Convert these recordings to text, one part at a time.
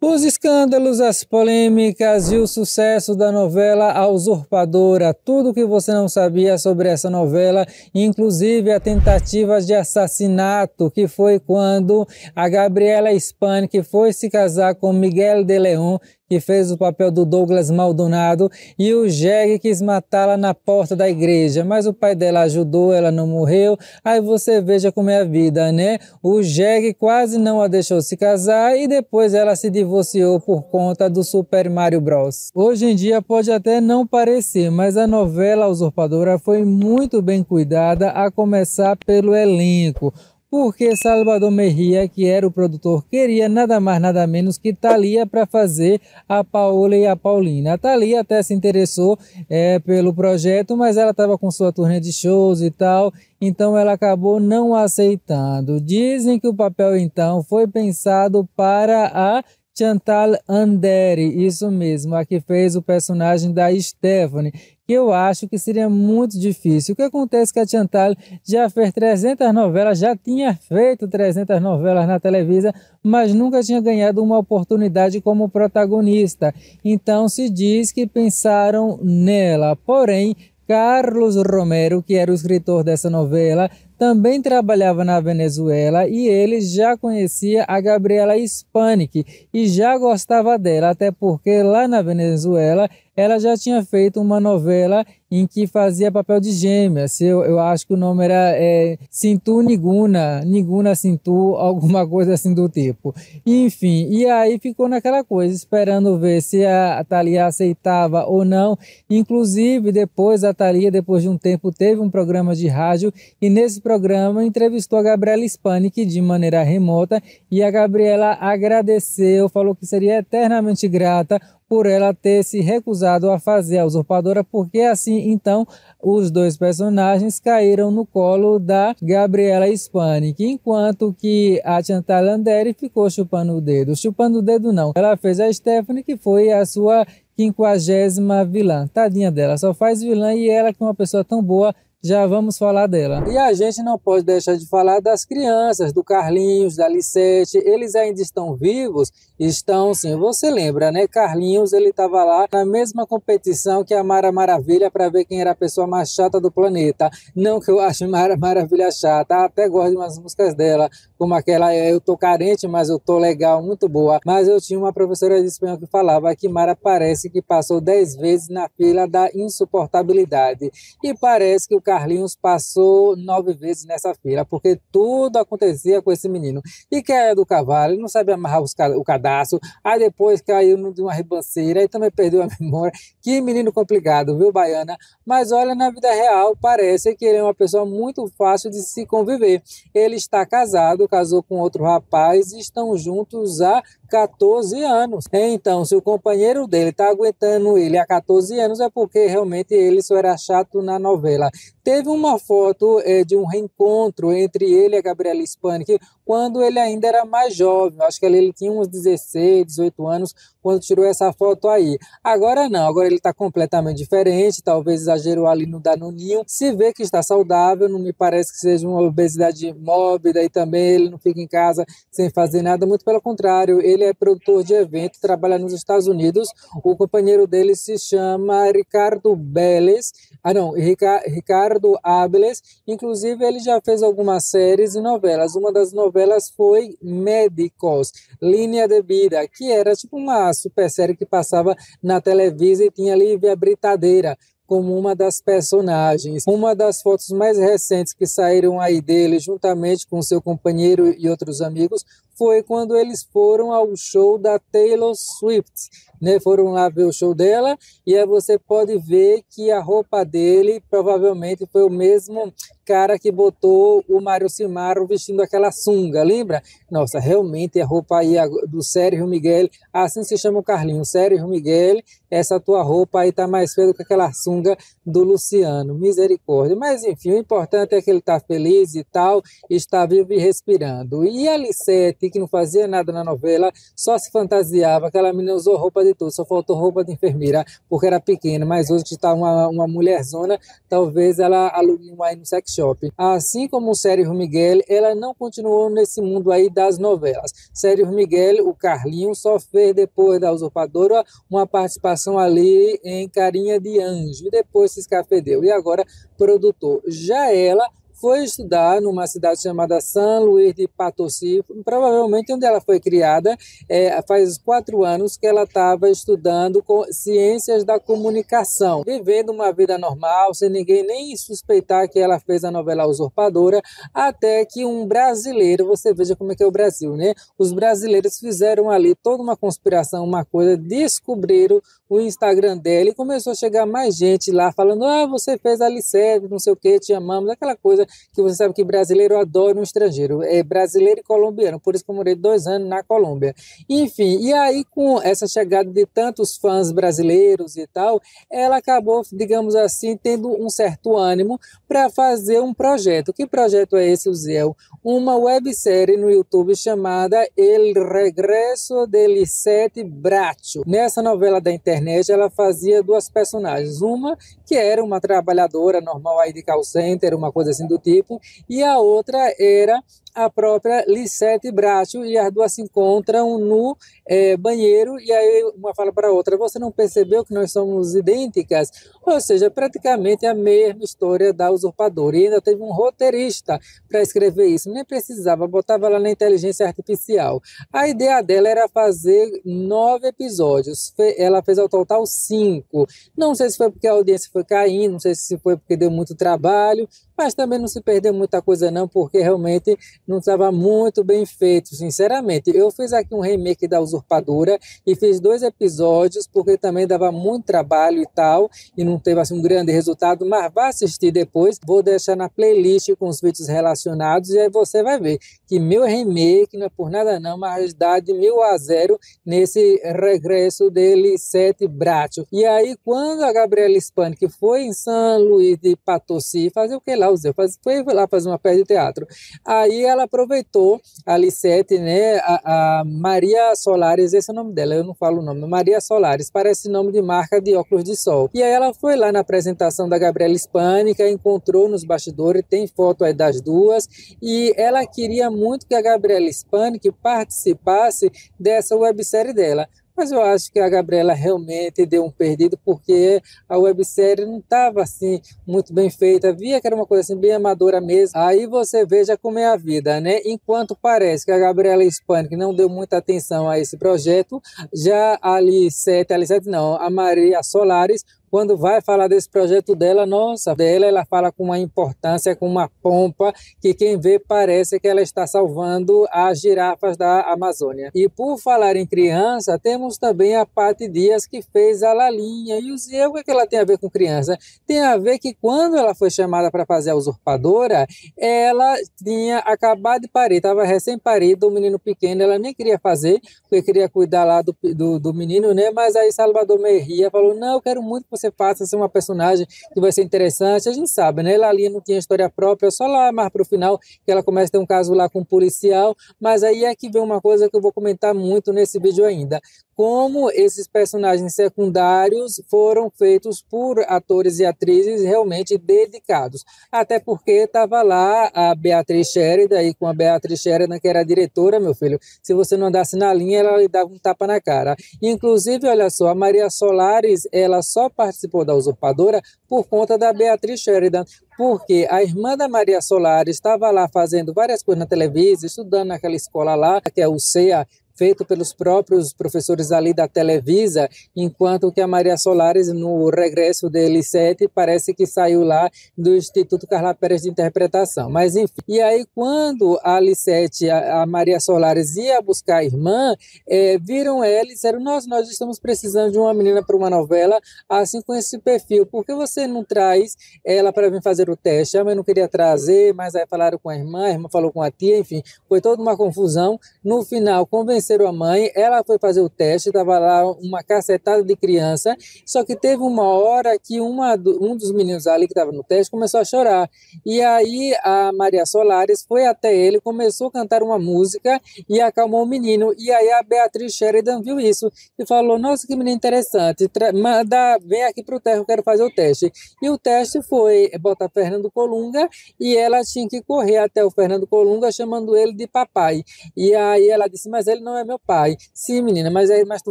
Os escândalos, as polêmicas e o sucesso da novela A Usurpadora, tudo que você não sabia sobre essa novela, inclusive a tentativa de assassinato, que foi quando a Gabriela Spanik foi se casar com Miguel de León, que fez o papel do Douglas Maldonado, e o Jeg quis matá-la na porta da igreja, mas o pai dela ajudou, ela não morreu. Aí você veja como é a vida, né? O Jeg quase não a deixou se casar e depois ela se divorciou por conta do Super Mario Bros. Hoje em dia pode até não parecer, mas a novela Usurpadora foi muito bem cuidada, a começar pelo elenco porque Salvador Merria, que era o produtor, queria nada mais nada menos que Thalia para fazer a Paola e a Paulina. A Thalia até se interessou é, pelo projeto, mas ela estava com sua turnê de shows e tal, então ela acabou não aceitando. Dizem que o papel então foi pensado para a Chantal Andere, isso mesmo, a que fez o personagem da Stephanie, que eu acho que seria muito difícil. O que acontece é que a Chantal já fez 300 novelas, já tinha feito 300 novelas na televisão, mas nunca tinha ganhado uma oportunidade como protagonista. Então se diz que pensaram nela. Porém, Carlos Romero, que era o escritor dessa novela, também trabalhava na Venezuela e ele já conhecia a Gabriela Spanik e já gostava dela, até porque lá na Venezuela ela já tinha feito uma novela em que fazia papel de gêmeas. Eu, eu acho que o nome era é, Cintu Niguna, Niguna Cintu, alguma coisa assim do tipo. Enfim, e aí ficou naquela coisa, esperando ver se a Thalia aceitava ou não. Inclusive, depois a Thalia, depois de um tempo, teve um programa de rádio e nesse programa entrevistou a Gabriela Spanik de maneira remota e a Gabriela agradeceu, falou que seria eternamente grata por ela ter se recusado a fazer a usurpadora, porque assim então os dois personagens caíram no colo da Gabriela Spanik, enquanto que a Chantal Landeri ficou chupando o dedo. Chupando o dedo não, ela fez a Stephanie, que foi a sua quinquagésima vilã. Tadinha dela, só faz vilã e ela que é uma pessoa tão boa já vamos falar dela. E a gente não pode deixar de falar das crianças, do Carlinhos, da Licete, eles ainda estão vivos? Estão sim. Você lembra, né? Carlinhos, ele estava lá na mesma competição que a Mara Maravilha para ver quem era a pessoa mais chata do planeta. Não que eu ache Mara Maravilha chata, até gosto de umas músicas dela, como aquela é, Eu Tô Carente, mas Eu Tô Legal, muito boa. Mas eu tinha uma professora de espanhol que falava que Mara parece que passou 10 vezes na fila da insuportabilidade. E parece que o Carlinhos passou nove vezes nessa fila, porque tudo acontecia com esse menino. E que é do cavalo, ele não sabe amarrar o cadastro, aí depois caiu de uma ribanceira, e também perdeu a memória. Que menino complicado, viu, Baiana? Mas olha, na vida real, parece que ele é uma pessoa muito fácil de se conviver. Ele está casado, casou com outro rapaz e estão juntos há 14 anos. Então, se o companheiro dele está aguentando ele há 14 anos, é porque realmente ele só era chato na novela. Teve uma foto é, de um reencontro entre ele e a Gabriela Spanik quando ele ainda era mais jovem. Acho que ele, ele tinha uns 16, 18 anos quando tirou essa foto aí. Agora não, agora ele está completamente diferente, talvez exagerou ali no Danoninho. Se vê que está saudável, não me parece que seja uma obesidade mórbida e também ele não fica em casa sem fazer nada, muito pelo contrário, ele é produtor de evento, trabalha nos Estados Unidos. O companheiro dele se chama Ricardo Beles, ah não, Ricardo Abeles, inclusive ele já fez algumas séries e novelas. Uma das novelas foi Médicos, Linha de Vida, que era tipo uma super série que passava na televisão e tinha Lívia Britadeira como uma das personagens. Uma das fotos mais recentes que saíram aí dele, juntamente com seu companheiro e outros amigos, foi quando eles foram ao show da Taylor Swift. Né? Foram lá ver o show dela e aí você pode ver que a roupa dele provavelmente foi o mesmo cara que botou o Mário Simaro vestindo aquela sunga, lembra? Nossa, realmente a roupa aí do Sérgio Miguel, assim se chama o Carlinho, Sérgio Miguel, essa tua roupa aí tá mais feia do que aquela sunga do Luciano, misericórdia. Mas enfim, o importante é que ele tá feliz e tal, está vivo e respirando. E a Licete, que não fazia nada na novela, só se fantasiava, aquela menina usou roupa de de tudo, só faltou roupa de enfermeira, porque era pequena, mas hoje que está uma, uma mulherzona, talvez ela alugue um aí no sex shop. Assim como o Sérgio Miguel, ela não continuou nesse mundo aí das novelas. Sérgio Miguel, o Carlinho, só fez depois da Usurpadora uma participação ali em Carinha de Anjo, e depois se escafedeu. E agora, produtor. Já ela foi estudar numa cidade chamada São Luís de Potosí, provavelmente onde ela foi criada. É, faz quatro anos que ela estava estudando ciências da comunicação, vivendo uma vida normal, sem ninguém nem suspeitar que ela fez a novela Usurpadora, até que um brasileiro, você veja como é que é o Brasil, né? Os brasileiros fizeram ali toda uma conspiração, uma coisa, descobriram o Instagram dela e começou a chegar mais gente lá falando: ah, você fez a Licev, não sei o que, te amamos, aquela coisa que você sabe que brasileiro adora um estrangeiro, é brasileiro e colombiano, por isso que eu morei dois anos na Colômbia. Enfim, e aí com essa chegada de tantos fãs brasileiros e tal, ela acabou, digamos assim, tendo um certo ânimo para fazer um projeto. Que projeto é esse, Uziel? Uma websérie no YouTube chamada El Regresso de Lisette Bracho. Nessa novela da internet, ela fazia duas personagens. Uma que era uma trabalhadora normal aí de call center, uma coisa assim do tipo, e a outra era a própria Lisette Bracho, e as duas se encontram no é, banheiro, e aí uma fala para a outra, você não percebeu que nós somos idênticas? Ou seja, praticamente a mesma história da usurpadora, e ainda teve um roteirista para escrever isso, nem precisava, botava lá na inteligência artificial. A ideia dela era fazer nove episódios, ela fez ao total cinco, não sei se foi porque a audiência foi caindo, não sei se foi porque deu muito trabalho, mas também não se perdeu muita coisa não, porque realmente não estava muito bem feito, sinceramente. Eu fiz aqui um remake da Usurpadora e fiz dois episódios, porque também dava muito trabalho e tal, e não teve assim um grande resultado, mas vá assistir depois, vou deixar na playlist com os vídeos relacionados, e aí você vai ver que meu remake não é por nada não, mas dá de mil a zero nesse regresso dele, Sete Bracho. E aí, quando a Gabriela Hispanic foi em São Luís de Patossi fazer o que lá? Faz, foi lá fazer uma peça de teatro. Aí ela aproveitou a Lisette, né, a, a, Maria Solares, esse é o nome dela, eu não falo o nome, Maria Solares, parece nome de marca de óculos de sol. E aí ela foi lá na apresentação da Gabriela Hispânica, encontrou nos bastidores, tem foto aí das duas, e ela queria muito que a Gabriela Hispânica participasse dessa websérie dela. Mas eu acho que a Gabriela realmente deu um perdido porque a websérie não estava assim muito bem feita. Via que era uma coisa assim bem amadora mesmo. Aí você veja como é a vida, né? Enquanto parece que a Gabriela Hispânica não deu muita atenção a esse projeto, já a Alicete, Alicete não, a Maria Solares quando vai falar desse projeto dela, nossa, dela ela fala com uma importância, com uma pompa, que quem vê parece que ela está salvando as girafas da Amazônia. E por falar em criança, temos também a Patti Dias, que fez a Lalinha. E o Zé, o que, é que ela tem a ver com criança? Tem a ver que quando ela foi chamada para fazer a usurpadora, ela tinha acabado de parir, estava recém-parido, um menino pequeno, ela nem queria fazer, porque queria cuidar lá do, do, do menino, né? Mas aí Salvador Merria falou, não, eu quero muito você faça ser uma personagem que vai ser interessante. A gente sabe, né? ali não tinha história própria, só lá mais para o final que ela começa a ter um caso lá com um policial. Mas aí é que vem uma coisa que eu vou comentar muito nesse vídeo ainda como esses personagens secundários foram feitos por atores e atrizes realmente dedicados. Até porque estava lá a Beatriz Sheridan, e com a Beatriz Sheridan, que era diretora, meu filho, se você não andasse na linha, ela lhe dava um tapa na cara. Inclusive, olha só, a Maria Solares, ela só participou da Usurpadora por conta da Beatriz Sheridan, porque a irmã da Maria Solares estava lá fazendo várias coisas na televisão, estudando naquela escola lá, que é o CEA, feito pelos próprios professores ali da Televisa, enquanto que a Maria Solares, no regresso de L7, parece que saiu lá do Instituto Carla Pérez de Interpretação. Mas enfim, e aí quando a L7, a, a Maria Solares ia buscar a irmã, é, viram ela e disseram, nós, nós estamos precisando de uma menina para uma novela, assim com esse perfil, por que você não traz ela para vir fazer o teste? A mãe não queria trazer, mas aí falaram com a irmã, a irmã falou com a tia, enfim, foi toda uma confusão. No final, convenceu conheceram a mãe, ela foi fazer o teste, estava lá uma cacetada de criança, só que teve uma hora que uma, um dos meninos ali que estava no teste começou a chorar. E aí a Maria Solares foi até ele, começou a cantar uma música e acalmou o menino. E aí a Beatriz Sheridan viu isso e falou: Nossa, que menino interessante, manda, vem aqui para o teste, eu quero fazer o teste. E o teste foi botar Fernando Colunga e ela tinha que correr até o Fernando Colunga chamando ele de papai. E aí ela disse: Mas ele não é meu pai. Sim, menina, mas, aí, mas tu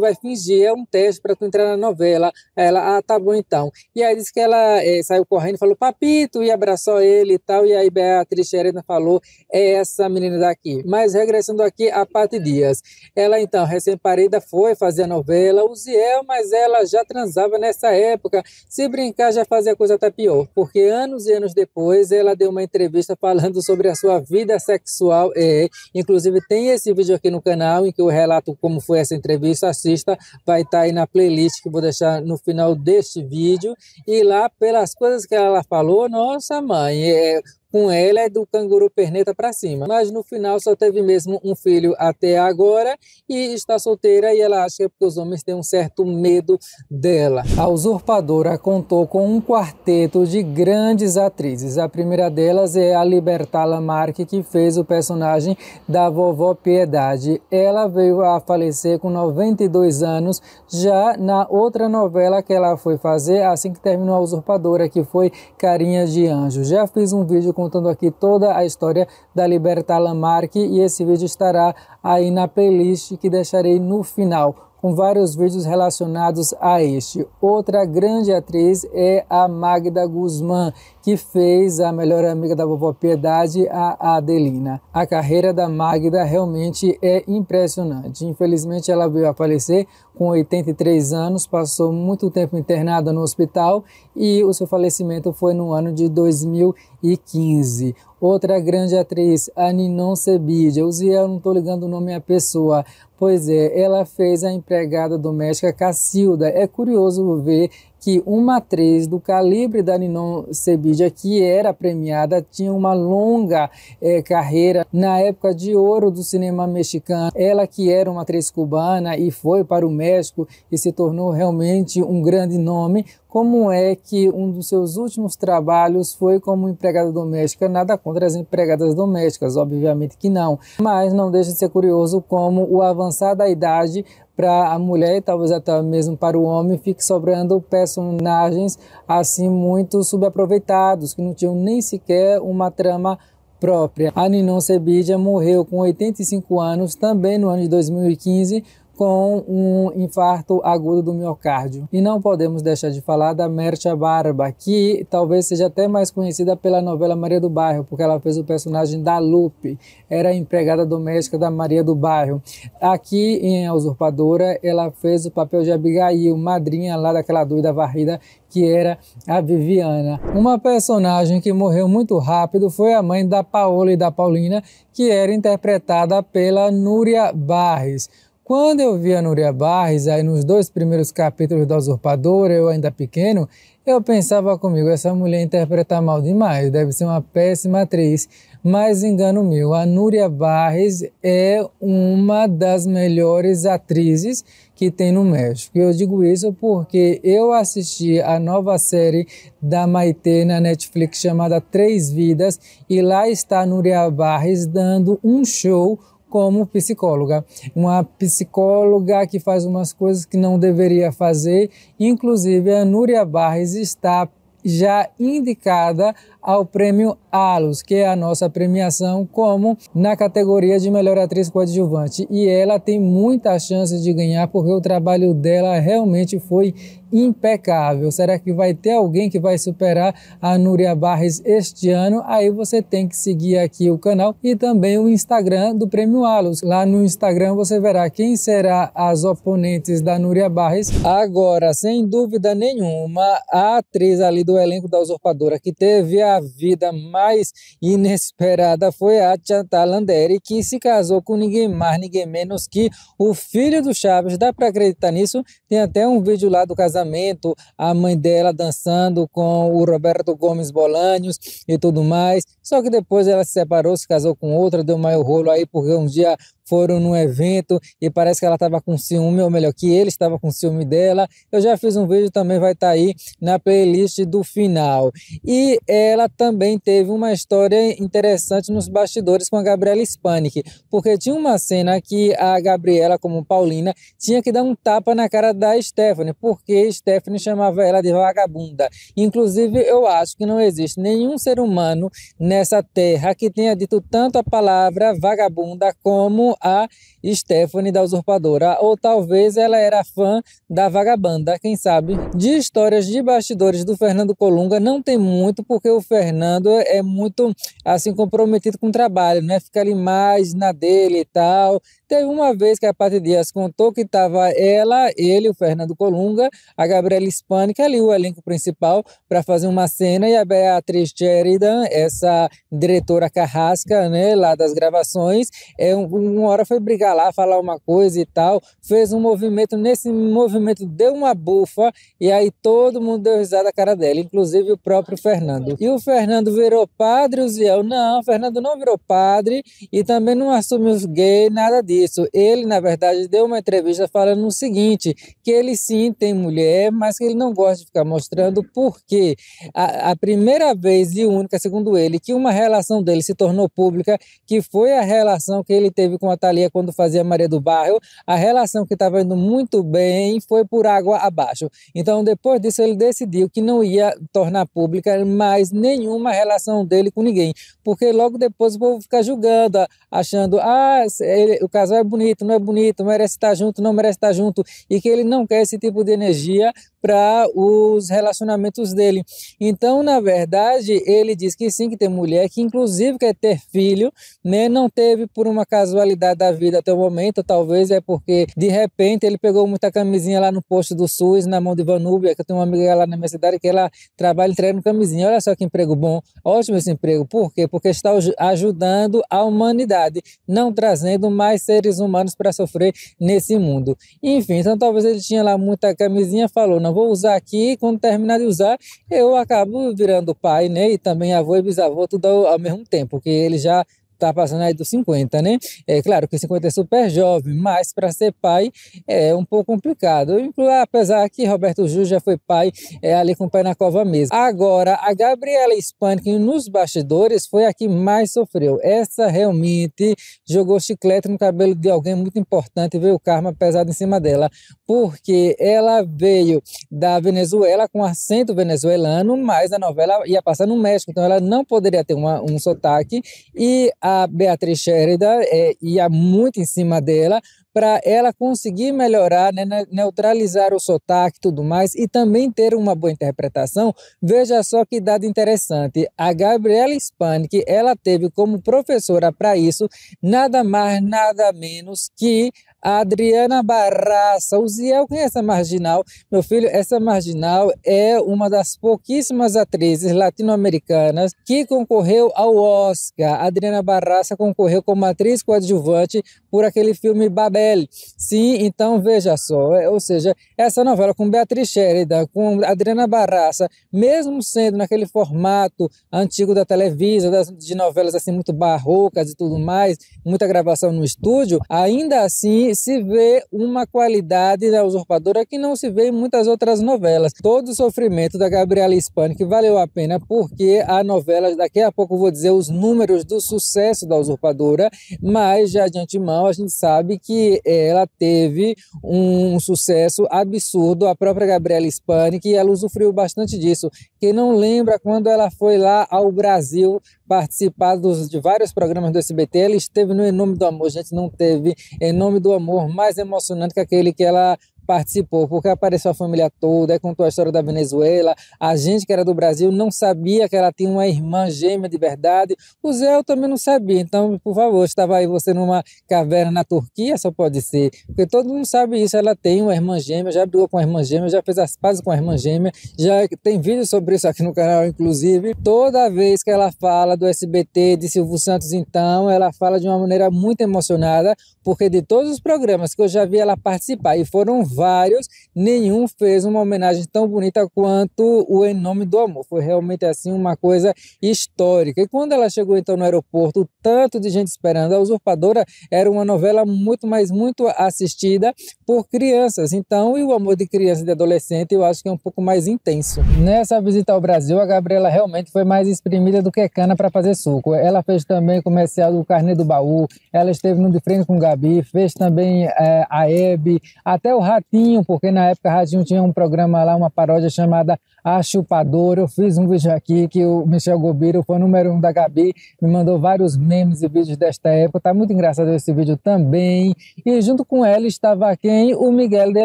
vai fingir, é um teste para tu entrar na novela. Ela, ah, tá bom então. E aí disse que ela é, saiu correndo e falou: Papito, e abraçou ele e tal. E aí Beatriz Xerena falou: É essa menina daqui. Mas regressando aqui a Pati Dias. Ela então, recém-parida, foi fazer a novela. O Ziel, mas ela já transava nessa época. Se brincar, já fazia coisa até pior. Porque anos e anos depois, ela deu uma entrevista falando sobre a sua vida sexual. É, inclusive, tem esse vídeo aqui no canal que eu relato como foi essa entrevista. Assista, vai estar tá aí na playlist que vou deixar no final deste vídeo. E lá, pelas coisas que ela falou, nossa mãe, é, com ela é do canguru perneta para cima. Mas no final só teve mesmo um filho até agora e está solteira e ela acha que é porque os homens têm um certo medo dela. A usurpadora contou com um quarteto de grandes atrizes. A primeira delas é a Libertala Lamarque, que fez o personagem da vovó Piedade. Ela veio a falecer com 92 anos, já na outra novela que ela foi fazer assim que terminou a usurpadora, que foi Carinhas de Anjo. Já fiz um vídeo contando aqui toda a história da Liberta Lamarck e esse vídeo estará aí na playlist que deixarei no final com vários vídeos relacionados a este. Outra grande atriz é a Magda Guzmán, que fez a melhor amiga da vovó Piedade, a Adelina. A carreira da Magda realmente é impressionante. Infelizmente, ela veio a falecer com 83 anos, passou muito tempo internada no hospital e o seu falecimento foi no ano de 2015. Outra grande atriz, a Ninon Sebide. Eu não estou ligando o nome à pessoa. Pois é, ela fez a empregada doméstica Cacilda. É curioso ver que uma atriz do calibre da Ninon Sebija, que era premiada, tinha uma longa é, carreira na época de ouro do cinema mexicano. Ela que era uma atriz cubana e foi para o México e se tornou realmente um grande nome, como é que um dos seus últimos trabalhos foi como empregada doméstica? Nada contra as empregadas domésticas, obviamente que não, mas não deixa de ser curioso como o avançar da idade para a mulher e talvez até mesmo para o homem fique sobrando personagens assim muito subaproveitados, que não tinham nem sequer uma trama própria. A Ninon Sebidia morreu com 85 anos, também no ano de 2015, com um infarto agudo do miocárdio. E não podemos deixar de falar da Mercha Barba, que talvez seja até mais conhecida pela novela Maria do Bairro, porque ela fez o personagem da Lupe, era a empregada doméstica da Maria do Bairro. Aqui em A Usurpadora, ela fez o papel de Abigail, madrinha lá daquela doida varrida que era a Viviana. Uma personagem que morreu muito rápido foi a mãe da Paola e da Paulina, que era interpretada pela Núria Barres. Quando eu vi a Núria Barres, aí nos dois primeiros capítulos da Usurpadora, eu ainda pequeno, eu pensava comigo, essa mulher interpreta mal demais, deve ser uma péssima atriz. Mas engano meu, a Núria Barres é uma das melhores atrizes que tem no México. E eu digo isso porque eu assisti a nova série da Maitê na Netflix chamada Três Vidas e lá está a Núria Barres dando um show como psicóloga. Uma psicóloga que faz umas coisas que não deveria fazer. Inclusive, a Núria Barres está já indicada ao prêmio ALUS, que é a nossa premiação como na categoria de melhor atriz coadjuvante. E ela tem muita chance de ganhar porque o trabalho dela realmente foi impecável. Será que vai ter alguém que vai superar a Núria Barres este ano? Aí você tem que seguir aqui o canal e também o Instagram do Prêmio Alus. Lá no Instagram você verá quem será as oponentes da Núria Barres. Agora, sem dúvida nenhuma, a atriz ali do elenco da Usurpadora que teve a vida mais inesperada foi a Chantal Landeri, que se casou com ninguém mais, ninguém menos que o filho do Chaves. Dá para acreditar nisso? Tem até um vídeo lá do casamento, a mãe dela dançando com o Roberto Gomes Bolanhos e tudo mais. Só que depois ela se separou, se casou com outra, deu maior rolo aí, porque um dia foram num evento e parece que ela estava com ciúme, ou melhor, que ele estava com ciúme dela. Eu já fiz um vídeo, também vai estar tá aí na playlist do final. E ela também teve uma história interessante nos bastidores com a Gabriela Spanik, porque tinha uma cena que a Gabriela, como Paulina, tinha que dar um tapa na cara da Stephanie, porque Stephanie chamava ela de vagabunda. Inclusive, eu acho que não existe nenhum ser humano nessa terra que tenha dito tanto a palavra vagabunda como a Stephanie da Usurpadora. Ou talvez ela era fã da vagabanda, quem sabe? De histórias de bastidores do Fernando Colunga não tem muito, porque o Fernando é muito assim comprometido com o trabalho, né? Fica ali mais na dele e tal. Teve uma vez que a Paty Dias contou que estava ela, ele, o Fernando Colunga, a Gabriela Hispânica, ali o elenco principal, para fazer uma cena, e a Beatriz Sheridan, essa diretora carrasca, né, lá das gravações, é, uma hora foi brigar lá, falar uma coisa e tal, fez um movimento, nesse movimento deu uma bufa, e aí todo mundo deu risada na cara dela, inclusive o próprio Fernando. E o Fernando virou padre, o Ziel, não, o Fernando não virou padre, e também não assumiu gay, nada disso isso. Ele, na verdade, deu uma entrevista falando o seguinte: que ele sim tem mulher, mas que ele não gosta de ficar mostrando porque a, a primeira vez e única, segundo ele, que uma relação dele se tornou pública, que foi a relação que ele teve com a Thalia quando fazia Maria do Bairro, a relação que estava indo muito bem foi por água abaixo. Então, depois disso, ele decidiu que não ia tornar pública mais nenhuma relação dele com ninguém, porque logo depois o povo fica julgando, achando, ah, ele, o casal é bonito, não é bonito, merece estar junto, não merece estar junto, e que ele não quer esse tipo de energia para os relacionamentos dele. Então, na verdade, ele diz que sim, que tem mulher, que inclusive quer ter filho, né? Não teve por uma casualidade da vida o momento, talvez é porque de repente ele pegou muita camisinha lá no posto do SUS, na mão de Vanúbia, que eu tenho uma amiga lá na minha cidade que ela trabalha entregando camisinha. Olha só que emprego bom, ótimo esse emprego. Por quê? Porque está ajudando a humanidade, não trazendo mais seres humanos para sofrer nesse mundo. Enfim, então talvez ele tinha lá muita camisinha, falou, não vou usar aqui, quando terminar de usar, eu acabo virando pai, né? E também avô e bisavô, tudo ao, ao mesmo tempo, porque ele já está passando aí dos 50, né? É claro que 50 é super jovem, mas para ser pai é um pouco complicado. Apesar que Roberto Júlio já foi pai é, ali com o pé na cova mesmo. Agora, a Gabriela Spanik nos bastidores foi a que mais sofreu. Essa realmente jogou chiclete no cabelo de alguém muito importante e veio o karma pesado em cima dela, porque ela veio da Venezuela com acento venezuelano, mas a novela ia passar no México, então ela não poderia ter uma, um sotaque e a Beatriz Sheridan é, ia muito em cima dela para ela conseguir melhorar, né, neutralizar o sotaque e tudo mais, e também ter uma boa interpretação. Veja só que dado interessante. A Gabriela Spanik, ela teve como professora para isso nada mais, nada menos que a Adriana Barraça. O Ziel conhece a Marginal. Meu filho, essa Marginal é uma das pouquíssimas atrizes latino-americanas que concorreu ao Oscar. A Adriana Barraça concorreu como atriz coadjuvante por aquele filme Babel. Sim, então veja só, é, ou seja, essa novela com Beatriz Sheridan, com Adriana Barraça, mesmo sendo naquele formato antigo da Televisa, das, de novelas assim muito barrocas e tudo mais, muita gravação no estúdio, ainda assim se vê uma qualidade da usurpadora que não se vê em muitas outras novelas. Todo o sofrimento da Gabriela Hispânica valeu a pena porque a novela, daqui a pouco vou dizer os números do sucesso da usurpadora, mas já de antemão a gente sabe que ela teve um sucesso absurdo, a própria Gabriela Hispânica, e ela usufruiu bastante disso. Quem não lembra quando ela foi lá ao Brasil participar dos, de vários programas do SBT, ela esteve no Em Nome do Amor, gente não teve Em Nome do amor mais emocionante que aquele que ela participou, porque apareceu a família toda, contou a história da Venezuela, a gente que era do Brasil não sabia que ela tinha uma irmã gêmea de verdade, o Zé também não sabia, então, por favor, estava aí você numa caverna na Turquia, só pode ser, porque todo mundo sabe isso, ela tem uma irmã gêmea, já brigou com a irmã gêmea, já fez as pazes com a irmã gêmea, já tem vídeo sobre isso aqui no canal, inclusive, toda vez que ela fala do SBT, de Silvio Santos, então, ela fala de uma maneira muito emocionada, porque de todos os programas que eu já vi ela participar, e foram vários, nenhum fez uma homenagem tão bonita quanto o Em Nome do Amor. Foi realmente assim uma coisa histórica. E quando ela chegou então no aeroporto, tanto de gente esperando, a Usurpadora era uma novela muito, mas muito assistida por crianças. Então, e o amor de criança e de adolescente, eu acho que é um pouco mais intenso. Nessa visita ao Brasil, a Gabriela realmente foi mais exprimida do que cana para fazer suco. Ela fez também comercial do Carnê do Baú, ela esteve no De Frente com o Gabi, fez também é, a Hebe, até o Ratinho, porque na época Ratinho tinha um programa lá, uma paródia chamada A Chupadora. Eu fiz um vídeo aqui que o Michel Gobiro foi o número um da Gabi, me mandou vários memes e vídeos desta época. Tá muito engraçado esse vídeo também. E junto com ela estava quem? O Miguel de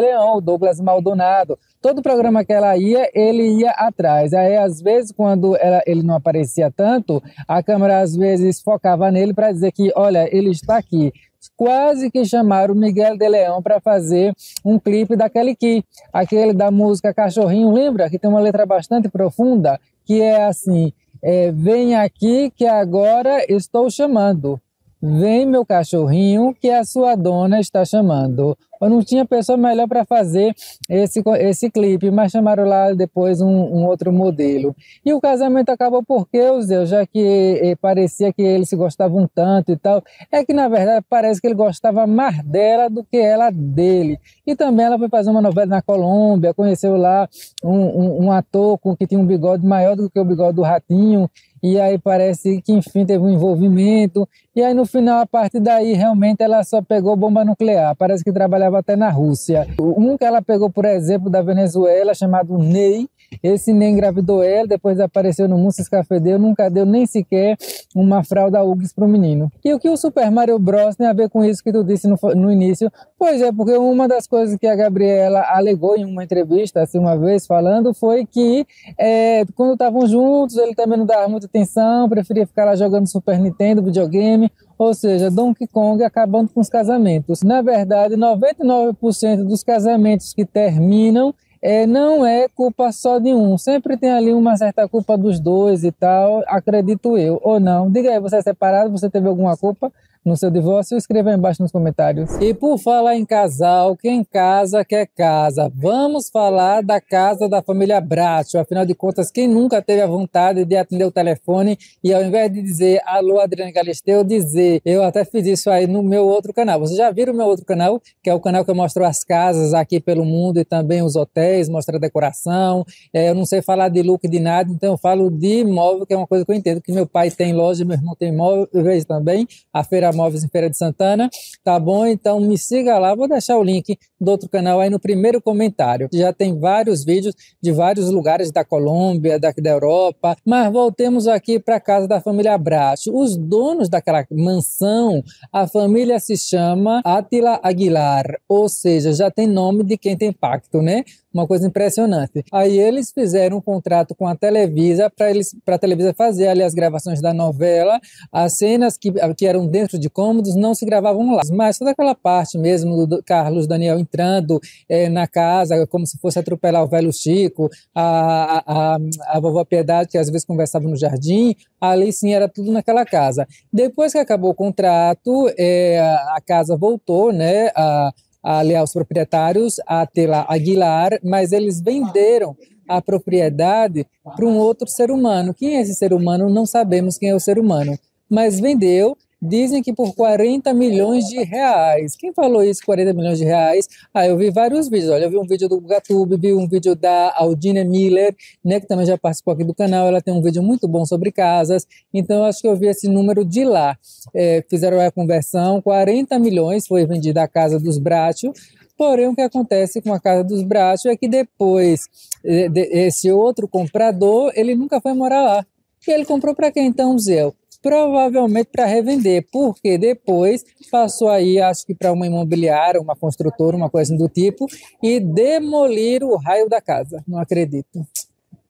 Leão, o Douglas Maldonado. Todo programa que ela ia, ele ia atrás. Aí, às vezes, quando ela, ele não aparecia tanto, a câmera às vezes focava nele para dizer que, olha, ele está aqui quase que chamaram Miguel de Leão para fazer um clipe daquele que, aquele da música Cachorrinho, lembra? Que tem uma letra bastante profunda, que é assim, é, vem aqui que agora estou chamando. Vem meu cachorrinho que a sua dona está chamando. Eu não tinha pessoa melhor para fazer esse, esse clipe, mas chamaram lá depois um, um, outro modelo. E o casamento acabou porque, Zé, já que eh, parecia que eles se gostavam tanto e tal, é que na verdade parece que ele gostava mais dela do que ela dele. E também ela foi fazer uma novela na Colômbia, conheceu lá um, um, um ator com, que tinha um bigode maior do que o bigode do Ratinho, e aí parece que enfim teve um envolvimento, e aí no final, a partir daí, realmente ela só pegou bomba nuclear, parece que trabalhava até na Rússia. Um que ela pegou, por exemplo, da Venezuela, chamado Ney, esse nem engravidou ela, depois apareceu no Múcio Cafedeu, nunca deu nem sequer uma fralda Uggs para o menino. E o que o Super Mario Bros. tem a ver com isso que tu disse no, no início? Pois é, porque uma das coisas que a Gabriela alegou em uma entrevista, assim, uma vez falando, foi que é, quando estavam juntos, ele também não dava muita atenção, preferia ficar lá jogando Super Nintendo, videogame, ou seja, Donkey Kong acabando com os casamentos. Na verdade, 99% dos casamentos que terminam é, não é culpa só de um. Sempre tem ali uma certa culpa dos dois e tal, acredito eu. Ou não. Diga aí, você é separado, você teve alguma culpa? No seu divórcio, escreva aí embaixo nos comentários. E por falar em casal, quem casa quer casa. Vamos falar da casa da família Bracho. Afinal de contas, quem nunca teve a vontade de atender o telefone e ao invés de dizer alô Adriane Galisteu, dizer eu até fiz isso aí no meu outro canal. Vocês já viram o meu outro canal, que é o canal que eu mostro as casas aqui pelo mundo e também os hotéis, mostra a decoração. É, eu não sei falar de look de nada, então eu falo de imóvel, que é uma coisa que eu entendo, que meu pai tem loja, meu irmão tem imóveis também. A Feira Móveis em Feira de Santana, tá bom? Então me siga lá, vou deixar o link do outro canal aí no primeiro comentário. Já tem vários vídeos de vários lugares da Colômbia, daqui da Europa, mas voltemos aqui para a casa da família Bracho. Os donos daquela mansão, a família se chama Atila Aguilar, ou seja, já tem nome de quem tem pacto, né? Uma coisa impressionante. Aí eles fizeram um contrato com a Televisa para eles para a Televisa fazer ali as gravações da novela, as cenas que, que eram dentro de cômodos não se gravavam lá, mas toda aquela parte mesmo do Carlos Daniel entrando é, na casa como se fosse atropelar o velho Chico, a, a, a, a vovó Piedade que às vezes conversava no jardim, ali sim era tudo naquela casa. Depois que acabou o contrato, é, a casa voltou, né, a, ali aos proprietários, a Tela Aguilar, mas eles venderam a propriedade para um outro ser humano. Quem é esse ser humano? Não sabemos quem é o ser humano, mas vendeu dizem que por 40 milhões de reais. Quem falou isso, 40 milhões de reais? Ah, eu vi vários vídeos. Olha, eu vi um vídeo do Gatube, vi um vídeo da Aldine Miller, né, que também já participou aqui do canal. Ela tem um vídeo muito bom sobre casas. Então, eu acho que eu vi esse número de lá. É, fizeram a conversão, 40 milhões foi vendida a casa dos Bratio. Porém, o que acontece com a casa dos Bratio é que depois é, esse outro comprador, ele nunca foi morar lá. E ele comprou para quem então, Zé? Provavelmente para revender, porque depois passou aí, acho que para uma imobiliária, uma construtora, uma coisa do tipo, e demolir o raio da casa. Não acredito.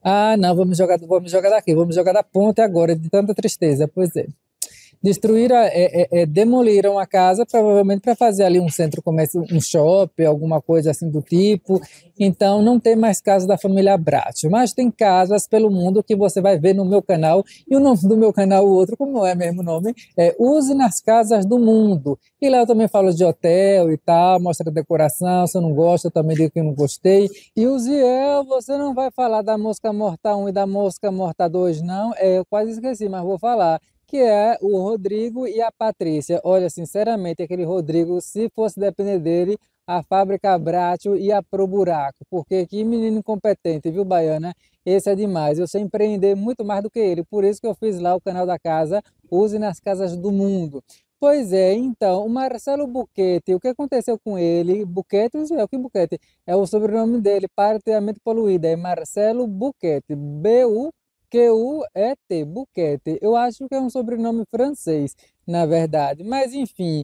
Ah, não, vamos jogar, vamos jogar daqui, vamos jogar da ponte agora, de tanta tristeza. Pois é. Destruíram, é, é, é, demoliram a casa, provavelmente para fazer ali um centro comércio, um shopping, alguma coisa assim do tipo. Então, não tem mais casa da família Brat, mas tem casas pelo mundo que você vai ver no meu canal. E o nome do meu canal, o outro, como é mesmo nome, é Use nas Casas do Mundo. E lá eu também falo de hotel e tal, mostra a decoração. Se eu não gosto, eu também digo que eu não gostei. E o Ziel, você não vai falar da mosca morta 1 e da mosca morta 2, não? É, eu quase esqueci, mas vou falar que é o Rodrigo e a Patrícia. Olha, sinceramente, aquele Rodrigo, se fosse depender dele, a fábrica Bratio ia pro buraco, porque que menino incompetente, viu, Baiana? Esse é demais. Eu sei empreender muito mais do que ele, por isso que eu fiz lá o canal da casa Use nas Casas do Mundo. Pois é, então, o Marcelo Buquete, o que aconteceu com ele? Buquete, é o que Buquete? É o sobrenome dele, partiamente poluída, é Marcelo Buquete, B-U Q-U-E-T, Buquete. Eu acho que é um sobrenome francês, na verdade. Mas, enfim,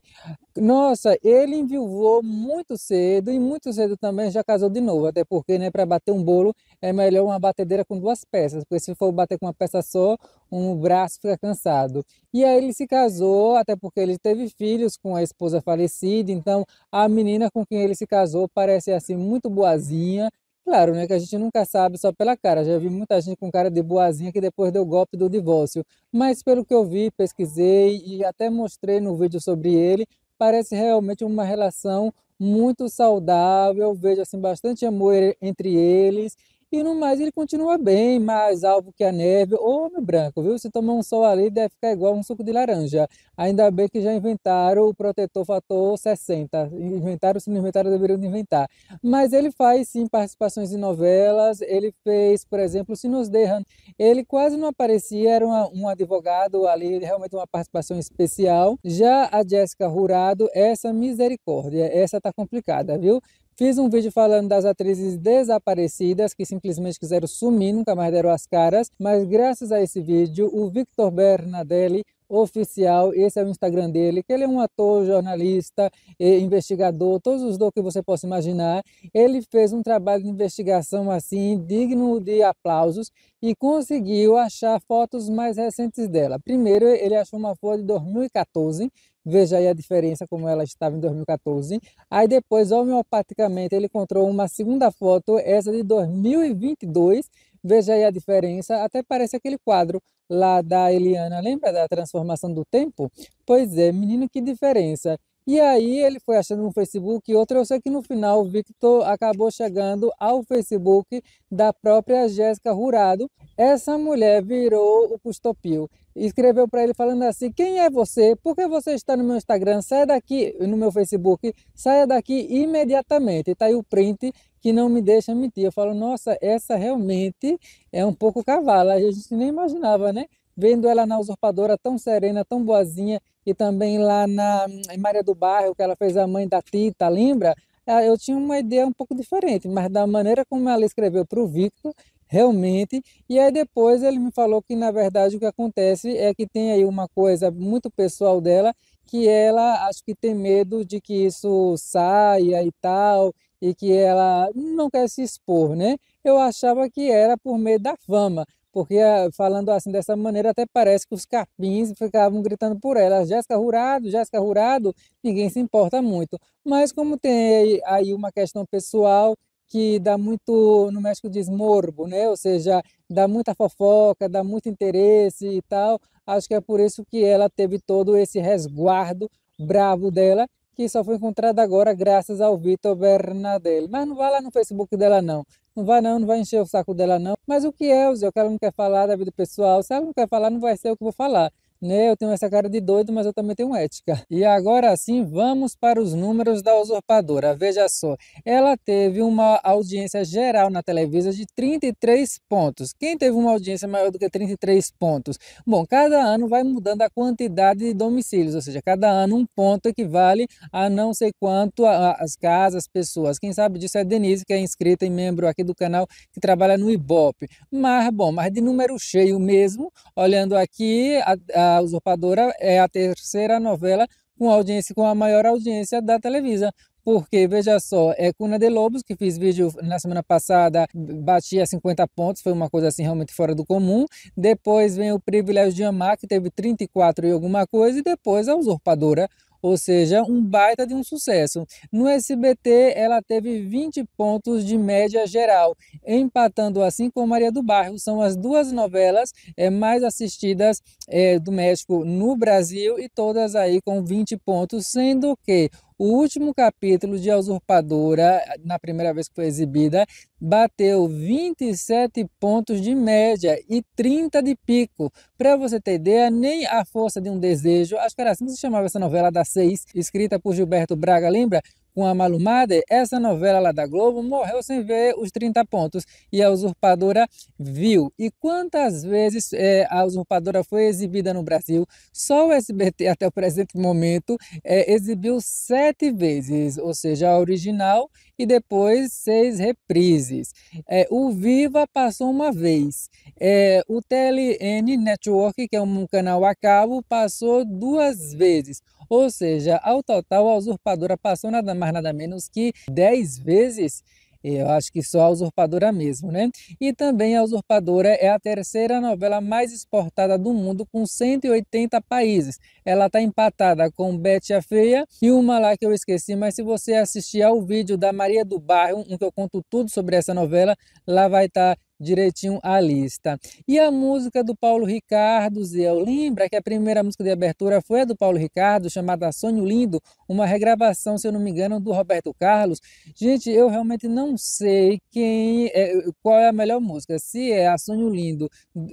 nossa, ele enviou muito cedo e muito cedo também já casou de novo. Até porque, né, para bater um bolo é melhor uma batedeira com duas peças. Porque se for bater com uma peça só, um braço fica cansado. E aí ele se casou, até porque ele teve filhos com a esposa falecida. Então, a menina com quem ele se casou parece assim muito boazinha Claro, né, que a gente nunca sabe só pela cara. Já vi muita gente com cara de boazinha que depois deu golpe do divórcio. Mas pelo que eu vi, pesquisei e até mostrei no vídeo sobre ele, parece realmente uma relação muito saudável. Vejo assim bastante amor entre eles e no mais ele continua bem, mais alvo que a neve. Ô, homem branco, viu? Se tomar um sol ali, deve ficar igual um suco de laranja. Ainda bem que já inventaram o protetor fator 60. Inventaram, se não inventaram, deveriam inventar. Mas ele faz sim participações em novelas. Ele fez, por exemplo, Sinos Dehan. Ele quase não aparecia, era uma, um advogado ali, realmente uma participação especial. Já a Jéssica Rurado, essa misericórdia, essa tá complicada, viu? Fiz um vídeo falando das atrizes desaparecidas que simplesmente quiseram sumir, nunca mais deram as caras, mas graças a esse vídeo, o Victor Bernadelli oficial, esse é o Instagram dele, que ele é um ator, jornalista, investigador, todos os dons que você possa imaginar. Ele fez um trabalho de investigação assim, digno de aplausos e conseguiu achar fotos mais recentes dela. Primeiro, ele achou uma foto de 2014, Veja aí a diferença como ela estava em 2014. Aí depois, homeopaticamente, ele encontrou uma segunda foto, essa de 2022. Veja aí a diferença. Até parece aquele quadro lá da Eliana, lembra da transformação do tempo? Pois é, menino, que diferença. E aí ele foi achando no Facebook outra. Eu sei que no final o Victor acabou chegando ao Facebook da própria Jéssica Rurado. Essa mulher virou o Pustopio. Escreveu para ele falando assim: Quem é você? Por que você está no meu Instagram? Saia daqui, no meu Facebook, saia daqui imediatamente. Está aí o print que não me deixa mentir. Eu falo: Nossa, essa realmente é um pouco cavala. A gente nem imaginava, né? Vendo ela na usurpadora tão serena, tão boazinha, e também lá na em Maria do Bairro, que ela fez a mãe da Tita, lembra? Ah, eu tinha uma ideia um pouco diferente, mas da maneira como ela escreveu para o Victor, realmente. E aí depois ele me falou que na verdade o que acontece é que tem aí uma coisa muito pessoal dela, que ela acho que tem medo de que isso saia e tal, e que ela não quer se expor, né? Eu achava que era por medo da fama, porque ah, falando assim dessa maneira até parece que os capins ficavam gritando por ela, Jéssica Rurado, Jéssica Rurado, ninguém se importa muito. Mas como tem aí uma questão pessoal que dá muito, no México diz morbo, né? Ou seja, dá muita fofoca, dá muito interesse e tal. Acho que é por isso que ela teve todo esse resguardo bravo dela, que só foi encontrado agora graças ao Vitor Bernadelli. Mas não vai lá no Facebook dela não. Não vai não, não vai encher o saco dela não. Mas o que é, o que ela não quer falar da vida pessoal? Se ela não quer falar, não vai ser o que eu vou falar né? Eu tenho essa cara de doido, mas eu também tenho ética. E agora sim, vamos para os números da usurpadora. Veja só, ela teve uma audiência geral na televisão de 33 pontos. Quem teve uma audiência maior do que 33 pontos? Bom, cada ano vai mudando a quantidade de domicílios, ou seja, cada ano um ponto equivale a não sei quanto as casas, pessoas. Quem sabe disso é a Denise, que é inscrita e membro aqui do canal, que trabalha no Ibope. Mas, bom, mas de número cheio mesmo, olhando aqui, a, a a Usurpadora é a terceira novela com audiência com a maior audiência da televisão. porque, veja só, é Cuna de Lobos, que fiz vídeo na semana passada, batia 50 pontos, foi uma coisa assim realmente fora do comum. Depois vem o Privilégio de Amar, que teve 34 e alguma coisa, e depois a Usurpadora, ou seja, um baita de um sucesso. No SBT, ela teve 20 pontos de média geral, empatando assim com Maria do Bairro. São as duas novelas é, mais assistidas é, do México no Brasil e todas aí com 20 pontos, sendo que o último capítulo de A Usurpadora, na primeira vez que foi exibida, bateu 27 pontos de média e 30 de pico. Para você ter ideia, nem A Força de um Desejo, acho que era assim que se chamava essa novela da Seis, escrita por Gilberto Braga, lembra? Com a Malumade, essa novela lá da Globo morreu sem ver os 30 pontos e a usurpadora viu. E quantas vezes é, a usurpadora foi exibida no Brasil? Só o SBT, até o presente momento, é, exibiu sete vezes, ou seja, a original e depois seis reprises. É, o Viva passou uma vez. É, o TLN Network, que é um canal a cabo, passou duas vezes. Ou seja, ao total, a usurpadora passou nada mais nada menos que 10 vezes eu acho que só a Usurpadora mesmo, né? E também a Usurpadora é a terceira novela mais exportada do mundo, com 180 países. Ela está empatada com Betty a Feia e uma lá que eu esqueci, mas se você assistir ao vídeo da Maria do Bairro, em que eu conto tudo sobre essa novela, lá vai estar tá direitinho a lista. E a música do Paulo Ricardo, Zé, lembra que a primeira música de abertura foi a do Paulo Ricardo, chamada Sonho Lindo, uma regravação, se eu não me engano, do Roberto Carlos. Gente, eu realmente não sei quem é, qual é a melhor música, se é a Sonho Lindo,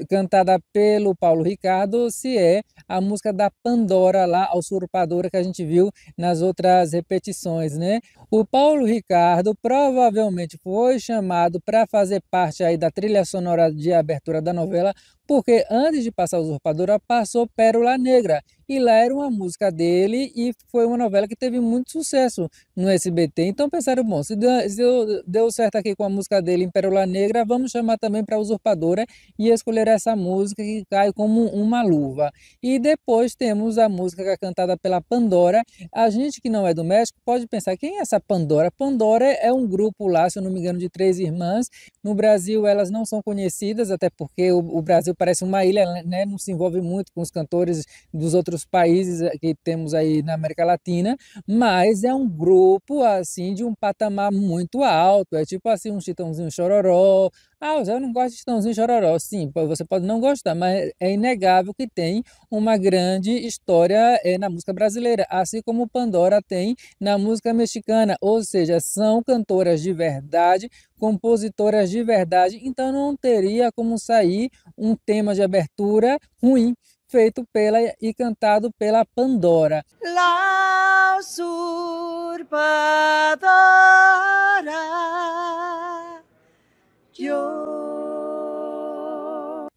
cantada pelo Paulo Ricardo, ou se é a música da Pandora lá, a usurpadora que a gente viu nas outras repetições, né? O Paulo Ricardo provavelmente foi chamado para fazer parte aí da trilha sonora de abertura da novela porque antes de passar Usurpadora, passou Pérola Negra. E lá era uma música dele e foi uma novela que teve muito sucesso no SBT. Então pensaram, bom, se deu, deu certo aqui com a música dele em Pérola Negra, vamos chamar também para Usurpadora e escolher essa música que cai como uma luva. E depois temos a música que é cantada pela Pandora. A gente que não é do México pode pensar, quem é essa Pandora? Pandora é um grupo lá, se eu não me engano, de três irmãs. No Brasil elas não são conhecidas, até porque o, o Brasil parece uma ilha, né? não se envolve muito com os cantores dos outros países eh, que temos aí na América Latina, mas é um grupo assim de um patamar muito alto, é tipo assim um Chitãozinho Chororó, ah, eu não gosto de Chitãozinho Chororó. Sim, você pode não gostar, mas é inegável que tem uma grande história é, na música brasileira, assim como Pandora tem na música mexicana. Ou seja, são cantoras de verdade, compositoras de verdade, então não teria como sair um tema de abertura ruim feito pela e cantado pela Pandora. La usurpadora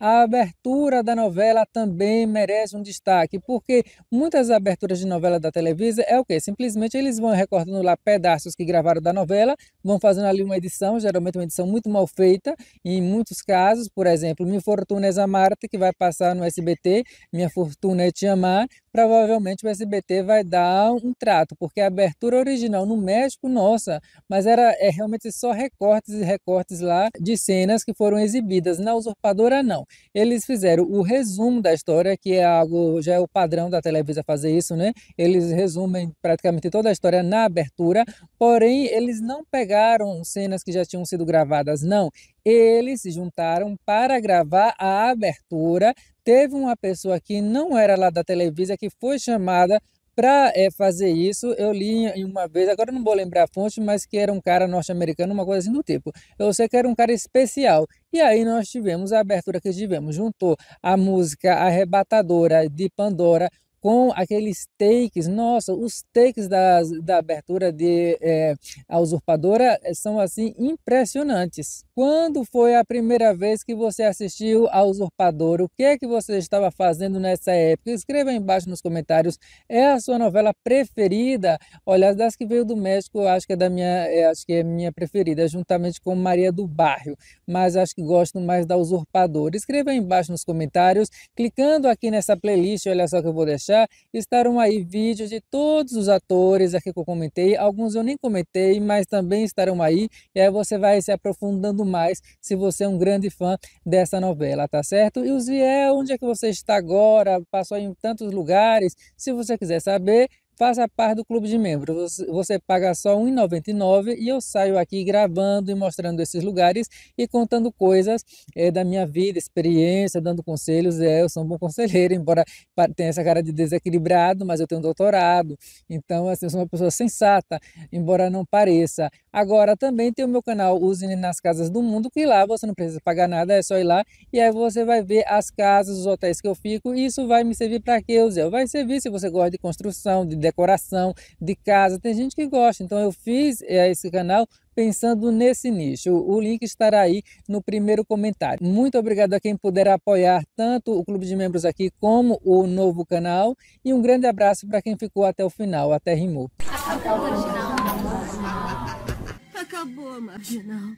a abertura da novela também merece um destaque, porque muitas aberturas de novela da Televisa é o que? Simplesmente eles vão recortando lá pedaços que gravaram da novela, vão fazendo ali uma edição, geralmente uma edição muito mal feita, em muitos casos, por exemplo, Minha Fortuna é Amarte, que vai passar no SBT, Minha Fortuna é Te Amar, provavelmente o SBT vai dar um trato, porque a abertura original no México, nossa, mas era é, realmente só recortes e recortes lá de cenas que foram exibidas. Na Usurpadora, não. Eles fizeram o resumo da história, que é algo, já é o padrão da televisão fazer isso, né? Eles resumem praticamente toda a história na abertura, porém, eles não pegaram cenas que já tinham sido gravadas, não eles se juntaram para gravar a abertura. Teve uma pessoa que não era lá da Televisa que foi chamada para é, fazer isso, eu li uma vez, agora não vou lembrar a fonte, mas que era um cara norte-americano, uma coisa assim do tipo. Eu sei que era um cara especial. E aí nós tivemos a abertura que tivemos. Juntou a música arrebatadora de Pandora com aqueles takes, nossa, os takes da, da abertura de é, A Usurpadora eh, são assim impressionantes. Quando foi a primeira vez que você assistiu A Usurpadora? O que é que você estava fazendo nessa época? Escreva aí embaixo nos comentários. É a sua novela preferida? Olha, das que veio do México, acho que é da minha, é, acho que é minha preferida, juntamente com Maria do Bairro. Mas acho que gosto mais da Usurpadora. Escreva aí embaixo nos comentários, clicando aqui nessa playlist, olha só que eu vou deixar deixar, estarão aí vídeos de todos os atores aqui que eu comentei, alguns eu nem comentei, mas também estarão aí, e aí você vai se aprofundando mais se você é um grande fã dessa novela, tá certo? E o Ziel, onde é que você está agora? Passou em tantos lugares, se você quiser saber, faça parte do clube de membros. Você paga só R$ 1,99 e eu saio aqui gravando e mostrando esses lugares e contando coisas é, da minha vida, experiência, dando conselhos. É, eu sou um bom conselheiro, embora tenha essa cara de desequilibrado, mas eu tenho um doutorado. Então, assim, eu sou uma pessoa sensata, embora não pareça. Agora, também tem o meu canal Usine nas Casas do Mundo, que lá você não precisa pagar nada, é só ir lá e aí você vai ver as casas, os hotéis que eu fico. E isso vai me servir para quê, Zé? Vai servir se você gosta de construção, de de casa. Tem gente que gosta, então eu fiz é, esse canal pensando nesse nicho. O link estará aí no primeiro comentário. Muito obrigado a quem puder apoiar tanto o clube de membros aqui como o novo canal e um grande abraço para quem ficou até o final, até rimou. Acabou, marginal.